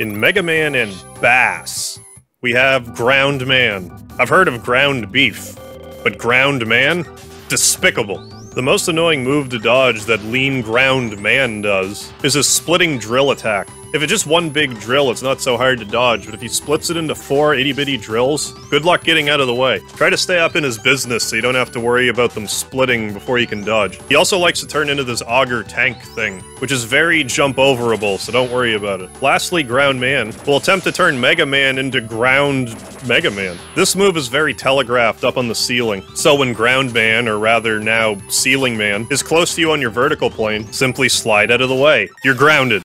In Mega Man and Bass, we have Ground Man. I've heard of ground beef, but Ground Man? Despicable. The most annoying move to dodge that Lean Ground Man does is his splitting drill attack. If it's just one big drill, it's not so hard to dodge, but if he splits it into four itty bitty drills, good luck getting out of the way. Try to stay up in his business so you don't have to worry about them splitting before you can dodge. He also likes to turn into this auger tank thing, which is very jump overable, so don't worry about it. Lastly, Ground Man will attempt to turn Mega Man into Ground Mega Man. This move is very telegraphed up on the ceiling, so when Ground Man, or rather now Ceiling Man, is close to you on your vertical plane, simply slide out of the way. You're grounded.